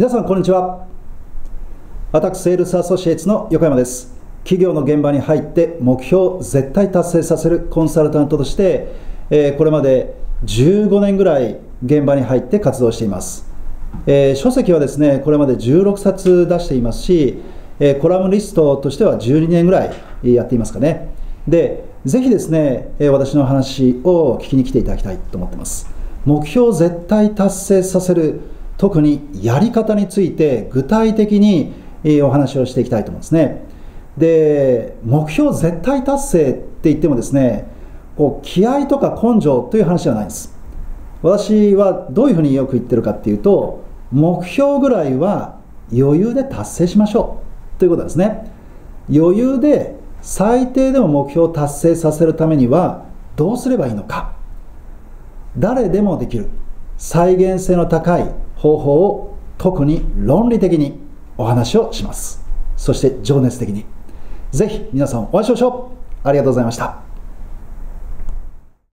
皆さんこんにちは。私セールスアソシエイツの横山です。企業の現場に入って目標を絶対達成させるコンサルタントとして、え、これまで15年ぐらい現場に入って活動しています、え、書籍はですねこれまで16冊出していますし、え、コラムリストとしては12年ぐらいやっていますかね。でぜひですねえ私の話を聞きに来ていただきたいと思ってます。目標を絶対達成させる特にやり方について具体的にお話をしていきたいと思うんですね。で目標絶対達成って言ってもですねこう気合とか根性という話ではないんです。私はどういうふうによく言ってるかっていうと目標ぐらいは余裕で達成しましょうということですね。余裕で最低でも目標を達成させるためにはどうすればいいのか。誰でもできる。再現性の高い方法を特に論理的にお話をします。そして情熱的に。ぜひ皆さんお会いしましょう。ありがとうございました。